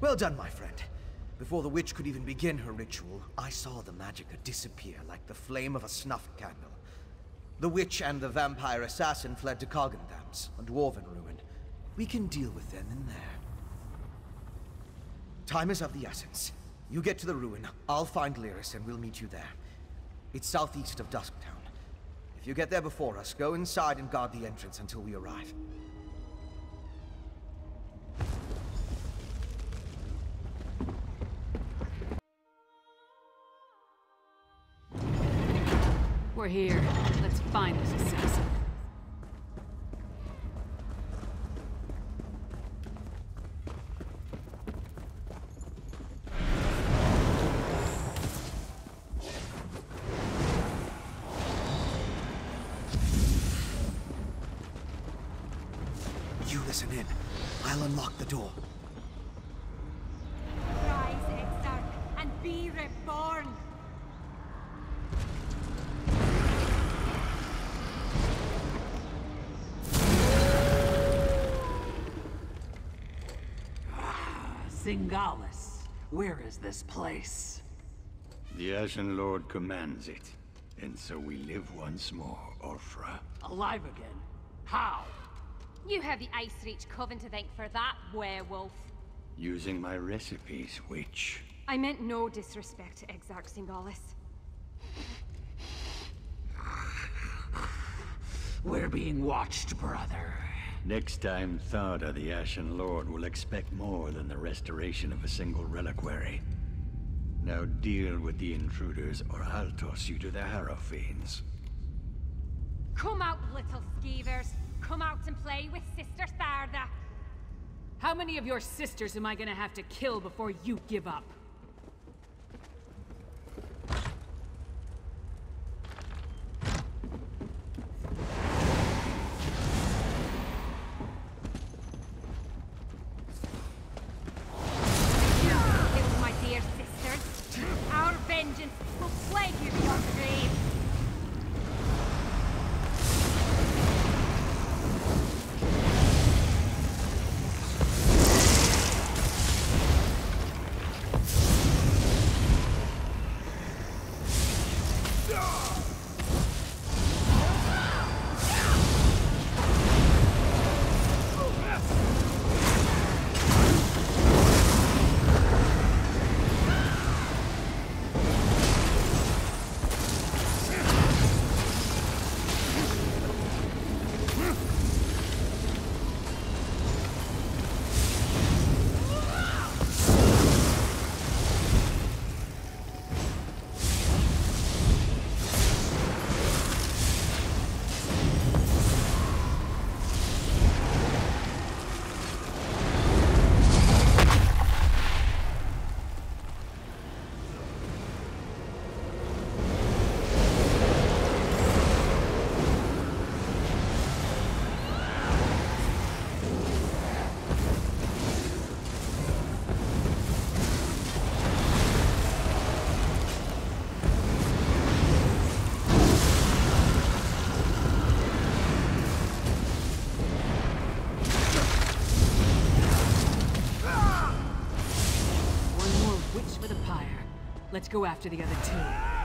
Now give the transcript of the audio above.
Well done, my friend. Before the witch could even begin her ritual, I saw the Magicka disappear like the flame of a snuff candle. The witch and the vampire assassin fled to Kagnthamz, a dwarven ruin. We can deal with them in there. Time is of the essence. You get to the ruin, I'll find Lyris and we'll meet you there. It's southeast of Dusktown. If you get there before us, go inside and guard the entrance until we arrive. We're here. Let's find this assassin. You listen in. I'll unlock the door. Tzinghalis, where is this place? The Ashen Lord commands it. And so we live once more, Ulfra. Alive again? How? You have the Ice Reach Coven to thank for that, werewolf. Using my recipes, witch. I meant no disrespect to Exarch Tzinghalis. We're being watched, brother. Next time, Tharda the Ashen Lord will expect more than the restoration of a single reliquary. Now deal with the intruders, or I'll toss you to the Harrow Fiends. Come out, little skeevers. Come out and play with Sister Tharda. How many of your sisters am I gonna have to kill before you give up? Let's go after the other two.